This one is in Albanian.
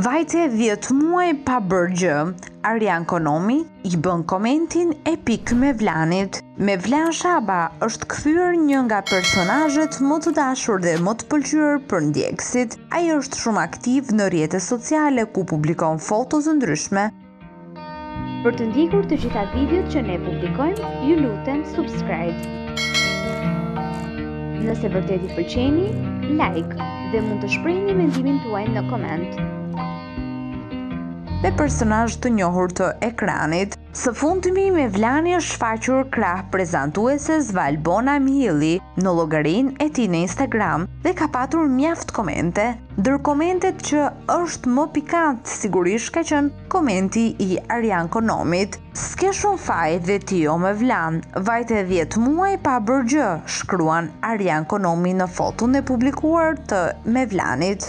Vajte 10 muaj pa bërë gjë, Arjan Konomi i bën komentin epik Mevlanit. Mevlan Shaba është kthyer një nga personazhet më të dashur dhe më të pëlqyer për ndjekësit. Ai është shumë aktiv në rjetës sociale ku publikon foto të ndryshme Për të ndjekur të gjitha videot që ne publikojmë, ju lutem subscribe. Nëse vërtet i pëlqeni, like dhe mund të shprehni mendimin tuaj në koment. Me personazh të njohur të ekranit, së fundmi Mevlani është shfaqur krah prezantueses Valbona Mili në llogarinë e tij në Instagram dhe ka patur mjaft komente. Ndër komentet që është më pikant sigurisht ka qenë komenti i Arjan Konomit. S'ke shumë faj dhe ti o Mevlan, vajte 10 muaj pa bërë gjë, shkruan Arjan Konomi në foton e publikuar të Mevlanit.